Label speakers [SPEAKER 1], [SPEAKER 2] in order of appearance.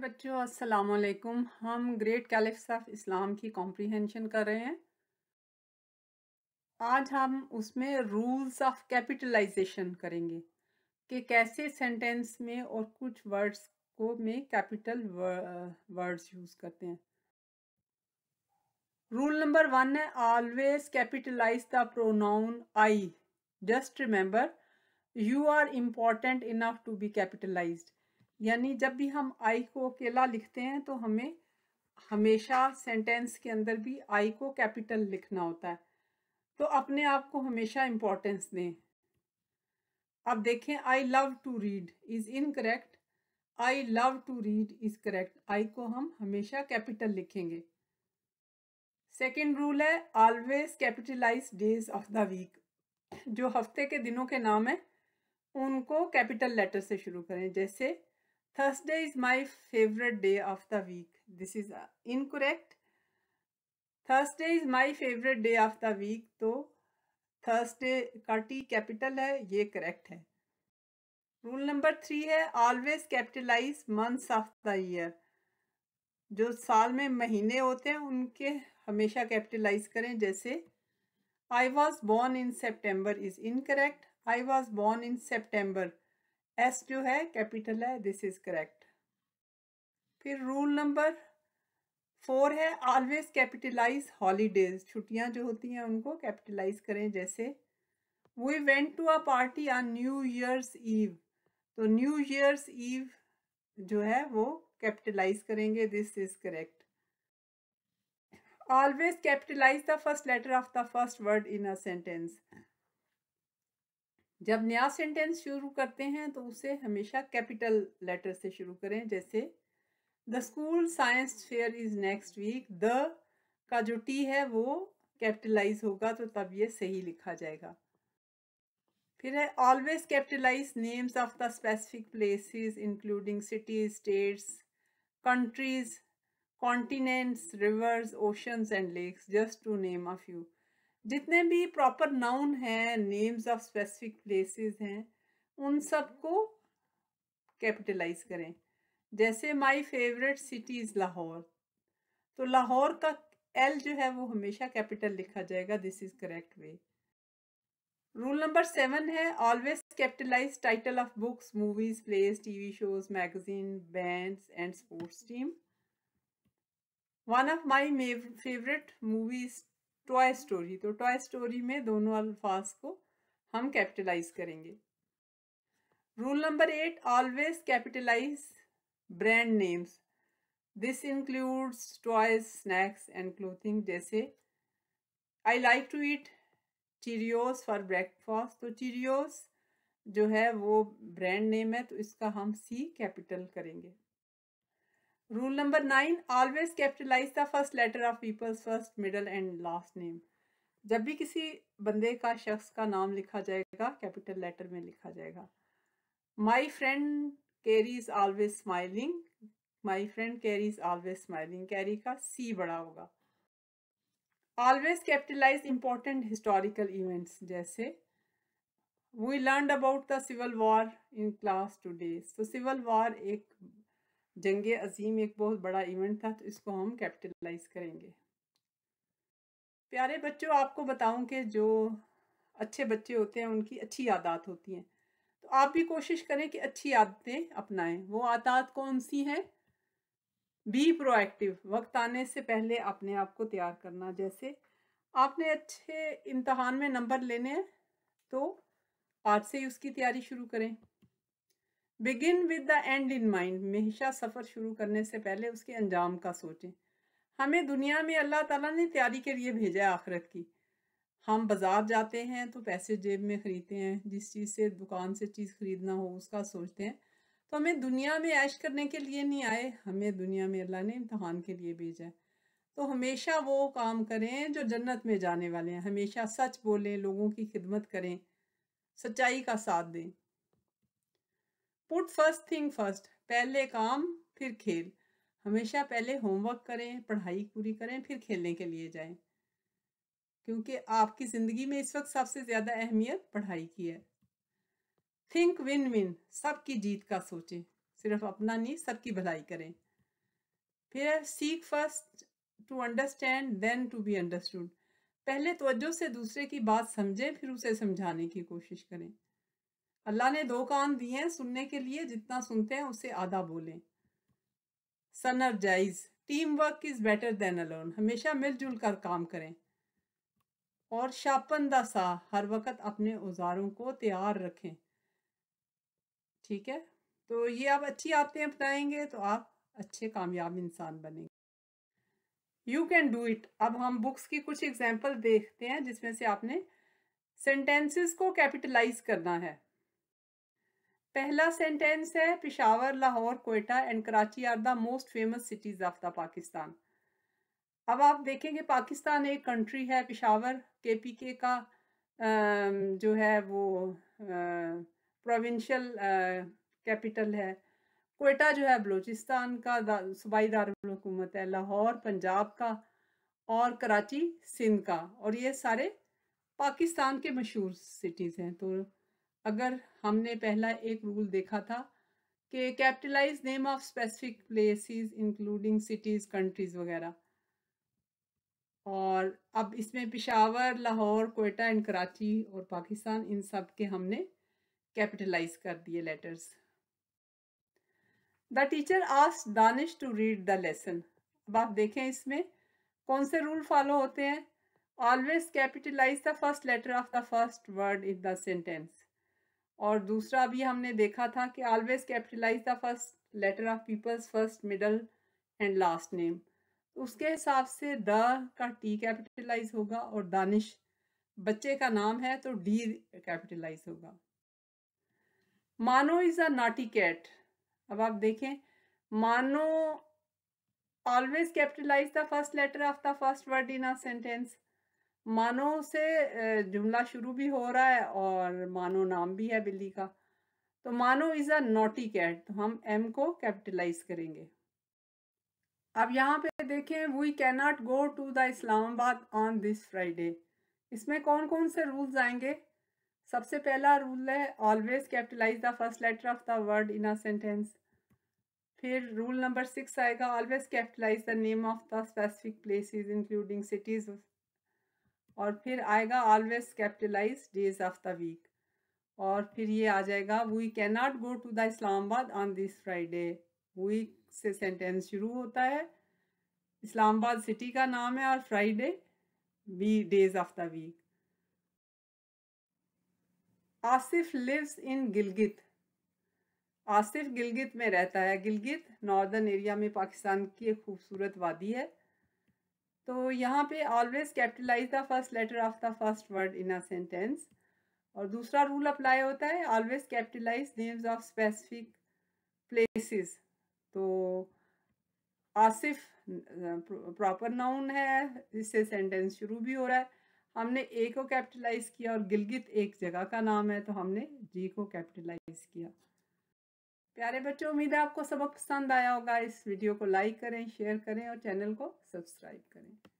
[SPEAKER 1] बच्चों, अस्सलाम वालेकुम हम ग्रेट कैलिफ्स ऑफ़ इस्लाम की कॉम्प्रीहेंशन कर रहे हैं। आज हम उसमें रूल्स ऑफ़ कैपिटलाइजेशन करेंगे कि कैसे सेंटेंस में और कुछ वर्ड्स को में कैपिटल वर्ड्स यूज़ करते हैं। रूल नंबर वन है always capitalise the pronoun I just remember you are important enough to be capitalised यानी जब भी हम आई को अकेला लिखते हैं तो हमें हमेशा सेंटेंस के अंदर भी आई को कैपिटल लिखना होता है। तो अपने आप को हमेशा इम्पोर्टेंस दें। अब देखें I love to read is incorrect I love to read is correct I को हम हमेशा कैपिटल लिखेंगे। सेकेंड रूल है always capitalise days of the week जो हफ़्ते के दिनों के नाम है, उनको कैपिटल लेटर से शुरू करें। जैसे Thursday is my favorite day of the week. This is uh, incorrect. Thursday is my favorite day of the week. तो Thursday का टी कैपिटल है ये करेक्ट है रूल नंबर थ्री है always capitalise months of the year जो साल में महीने होते हैं उनके हमेशा कैपिटलाइज करें जैसे I was born in September is incorrect I was born in September S जो है, कैपिटल है दिस इज़ करेक्ट फिर रूल नंबर फोर है ऑलवेज कैपिटलाइज हॉलीडेज छुट्टियाँ जो होती हैं, उनको कैपिटलाइज करें, जैसे we went to a party on New Year's Eve तो न्यू ईयर्स ईव जो है, वो कैपिटलाइज करेंगे this is correct always capitalise the first letter of the first word in a sentence जब नया सेंटेंस शुरू करते हैं तो उसे हमेशा कैपिटल लेटर से शुरू करें, जैसे, the school science fair is next week. The का जो टी है, वो कैपिटलाइज होगा तो तब ये सही लिखा जाएगा। फिर है, always capitalise names of the specific places, including cities, states, countries, continents, rivers, oceans and lakes, just to name a few. जितने भी प्रॉपर नाउन हैं नेम्स ऑफ़ स्पेसिफिक प्लेसेस हैं, उन सबको कैपिटलाइज करें। जैसे my favourite city is Lahore. तो लाहौर का एल जो है, वो हमेशा कैपिटल लिखा जाएगा। This is correct way rule number seven है always capitalise title of books movies place TV shows magazine bands and sports team one of my favourite movies toy story तो टॉय स्टोरी में दोनों अल्फाज को हम capitalise करेंगे। Rule number eight always capitalise brand names this includes toys snacks and clothing जैसे। I like to eat Cheerios for breakfast तो Cheerios जो है वो ब्रांड नेम है तो इसका हम सी कैपिटल करेंगे। Rule number nine always capitalise the first letter of people's first middle and last name जब भी किसी बंदे का, शख्स का नाम लिखा जाएगा कैपिटल लेटर में लिखा जाएगा। My friend Carrie is always smiling my friend Carrie is always smiling Carrie का सी बड़ा होगा। Always capitalise important historical events जैसे we learn about the civil war in class today तो सिविल वॉर एक जंग अजीम एक बहुत बड़ा इवेंट था तो इसको हम कैपिटलाइज करेंगे। प्यारे बच्चों, आपको बताऊँ कि जो अच्छे बच्चे होते हैं, उनकी अच्छी आदत होती हैं। तो आप भी कोशिश करें कि अच्छी आदतें अपनाएँ। वो आदत कौन सी हैं? बी प्रोएक्टिव वक्त आने से पहले अपने आप को तैयार करना। जैसे आपने अच्छे इम्तहान में नंबर लेने हैं तो आज से ही उसकी तैयारी शुरू करें। Begin with the end in mind हमेशा सफ़र शुरू करने से पहले उसके अंजाम का सोचें। हमें दुनिया में अल्लाह ताला ने तैयारी के लिए भेजा है आखिरत की। हम बाज़ार जाते हैं तो पैसे जेब में ख़रीदते हैं, जिस चीज़ से दुकान से चीज़ ख़रीदना हो उसका सोचते हैं। तो हमें दुनिया में ऐश करने के लिए नहीं आए, हमें दुनिया में अल्लाह ने इम्तहान के लिए भेजा है। तो हमेशा वो काम करें जो जन्नत में जाने वाले हैं, हमेशा सच बोलें, लोगों की खिदमत करें, सच्चाई का साथ दें। पुट फ़र्स्ट थिंग फ़र्स्ट, पहले काम, फिर खेल। हमेशा पहले होमवर्क करें, पढ़ाई पूरी करें, फिर खेलने के लिए जाएँ। क्योंकि आपकी ज़िंदगी में इस वक्त सबसे ज़्यादा अहमियत पढ़ाई की है। थिंक विन विन सबकी जीत का सोचें। सिर्फ़ अपना नहीं, सबकी भलाई करें। फिर सीख first to understand then to be understood पहले तवज्जो से दूसरे की बात समझें, फिर उसे समझाने की कोशिश करें। अल्लाह ने दो कान दिए हैं सुनने के लिए, जितना सुनते हैं उसे आधा बोलें। Synergise team work is better than alone हमेशा मिलजुल कर काम करें। और शापंदा सा, हर वक्त अपने औजारों को तैयार रखें। ठीक है? तो ये आप अच्छी आदतें अपनाएँगे तो आप अच्छे कामयाब इंसान बनेंगे। यू कैन डू इट अब हम बुक्स की कुछ एग्ज़ाम्पल देखते हैं, जिसमें से आपने सेंटेंसेस को कैपिटलाइज करना है। पहला सेंटेंस है, Peshawar, Lahore, Quetta and Karachi are the most famous cities of the Pakistan. अब आप देखेंगे पाकिस्तान एक कंट्री है, पिशावर के पी के का जो है वो प्रोविंशियल कैपिटल है। कोयटा जो है बलूचिस्तान का सूबाई दारकूमत है, लाहौर, पंजाब का और कराची, सिंध का। और ये सारे पाकिस्तान के मशहूर सिटीज़ हैं तो अगर हमने पहला एक रूल देखा था कि capitalise name of specific places including cities countries वगैरह। और अब इसमें पिशावर, लाहौर, कोयटा एंड कराची और पाकिस्तान, इन सब के हमने कैपिटलाइज कर दिए letters the teacher asked Danish to read the lesson अब आप देखें इसमें कौन से रूल फॉलो होते हैं। Always capitalise the first letter of the first word in the sentence और दूसरा भी हमने देखा था कि always capitalise the first letter of people's first middle and last name उसके हिसाब से द का टी कैपिटलाइज होगा और दानिश बच्चे का नाम है तो डी कैपिटलाइज होगा। मानो इज़ अ नाटी कैट अब आप देखें, मानो always capitalise the first letter of the first word in a sentence मानो से जुमला शुरू भी हो रहा है और मानो नाम भी है बिल्ली का। तो मानो इज़ अ नोटी कैट तो हम एम को कैपिटलाइज करेंगे। अब यहाँ पे देखें we can not go to the Islamabad on this Friday इसमें कौन कौन से रूल्स आएँगे? सबसे पहला रूल है always capitalize the first letter of the word in a sentence फिर रूल नंबर सिक्स आएगा always capitalize the name of the specific places including cities और फिर आएगा always capitalize days of the week और फिर ये आ जाएगा we can not go to the Islamabad on this Friday week से सेंटेंस शुरू होता है। इस्लामाबाद सिटी का नाम है और Friday we days of the week Asif lives in Gilgit Asif Gilgit में रहता है। गिलगित नॉर्दर्न एरिया में पाकिस्तान की एक खूबसूरत वादी है। तो यहाँ पे always capitalize the first letter of the first word in a sentence और दूसरा रूल अप्लाई होता है always capitalize names of specific places तो आसिफ प्रॉपर नाउन है, इससे सेंटेंस शुरू भी हो रहा है। हमने ए को कैपिटलाइज किया और गिलगित एक जगह का नाम है तो हमने जी को कैपिटलाइज किया। प्यारे बच्चों, उम्मीद है आपको सबक पसंद आया होगा। इस वीडियो को लाइक करें, शेयर करें और चैनल को सब्सक्राइब करें।